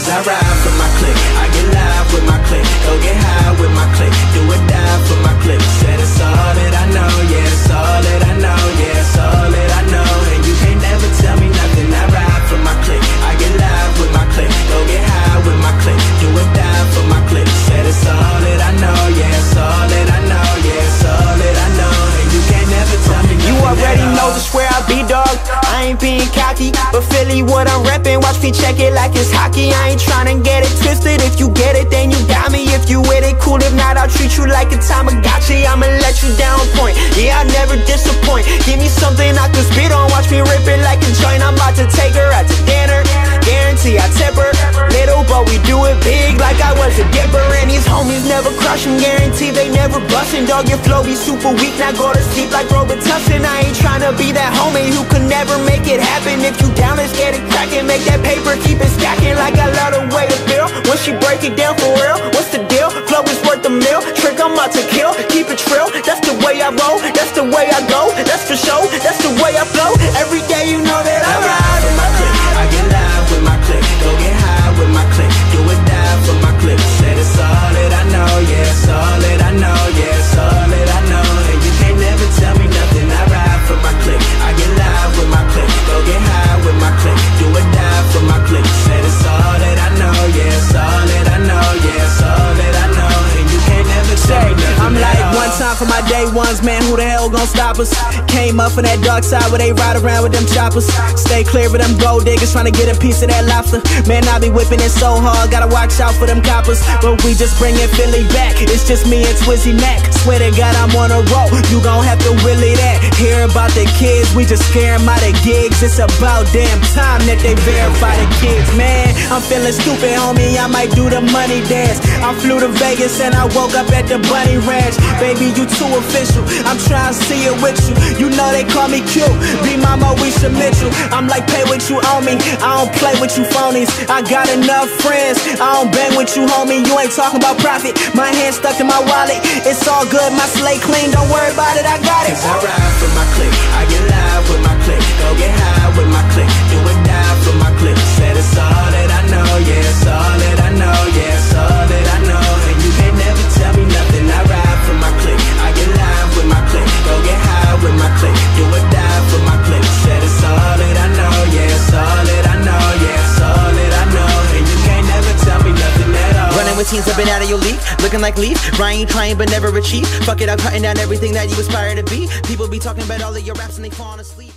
ride for my clique. I get live with my clique. Go get high with my clique. Do or die for my clique. Ain't being cocky, but Philly what I'm reppin'. Watch me check it like it's hockey. I ain't tryna get it twisted. If you get it, then you got me. If you with it, cool. If not, I'll treat you like a Tamagotchi. I'ma let you down like I was a dipper. And these homies never crush 'em. Guarantee they never bustin'. Dog, your flow be super weak. Now go to sleep like Robitussin. I ain't tryna be that homie who could never make it happen. If you down, let's get it crackin'. Make that paper, keep it stacking like I love the way it feel. When she break it down for real, what's the deal? Flow is worth a meal. Trick, I'm about to kill. Keep it trill. That's the way I roll. That's the way I go. That's for show. That's the way I flow. Every day for my day ones, man. Who the hell gon' stop us? Came up from that dark side where they ride around with them choppers. Stay clear of them gold diggers trying to get a piece of that lobster. Man, I be whipping it so hard, gotta watch out for them coppers. But we just bringing Philly back. It's just me and Twizzy Mac. Swear to God, I'm on a roll. You gon' have to willy that. Hear about the kids, we just scare 'em out of gigs. It's about damn time that they verify the kids, man. I'm feeling stupid, homie. I might do the money dance. I flew to Vegas and I woke up at the Bunny Ranch. Baby, you too official. I'm trying to see it with you. You know they call me cute. Be my Moesha Mitchell. I'm like, pay what you owe me. I don't play with you phonies. I got enough friends. I don't bang with you, homie. You ain't talking about profit. My hand stuck in my wallet. It's all good. My slate clean. Don't worry about it. I got it. Cause I ride for my clique. I get live with my clique. Go get high with my clique. Teens up and out of your league, looking like leaf. Ryan, trying but never achieve. Fuck it, I'm cutting down everything that you aspire to be. People be talking about all of your raps and they falling asleep.